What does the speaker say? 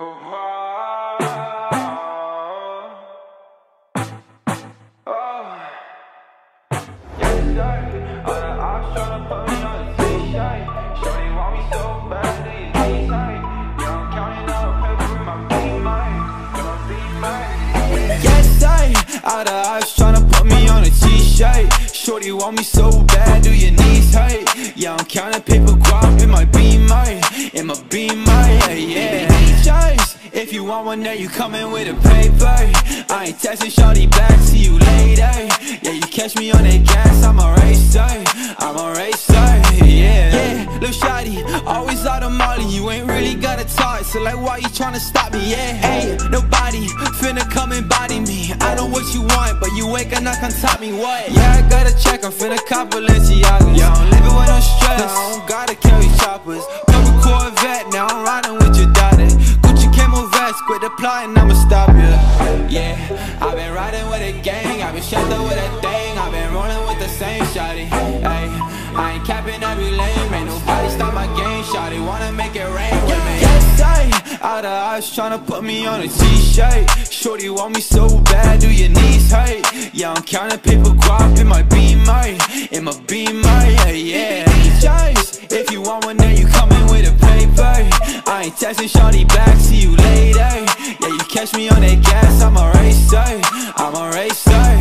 Out of eyes tryna put me on a t-shirt Shorty want me so bad, do your knees hurt? Yeah, I'm counting paper guap in my beamer If you want one, then you coming with a paper. I ain't texting shorty back, see you later. Yeah, you catch me on that gas, I'm a racer. I'm a racer, yeah. Yeah, little shawty, always out of molly. You ain't really gotta talk, so like why you tryna stop me, yeah. Hey, nobody finna come and body me. I know what you want, but you ain't gonna come top me, what? Yeah, I gotta check, I'm finna cop Balenciagas. Yeah, I'm living with no stress, I don't gotta carry choppers plotting, I'ma stop you Yeah, I've been riding with a gang, I've been up with a thing I've been rolling with the same shawty, Hey, I ain't capping every lane, ain't nobody stop my game Shawty wanna make it rain with me? Yes, I, out of eyes tryna put me on a t-shirt. Shorty want me so bad, do your knees hurt? Yeah, I'm counting paper guap in my beamer In my beamer, yeah, yeah. If you want one, then you coming with a paper. I ain't texting shorty back, see you catch me on that gas, I'm a racer I'm a racer,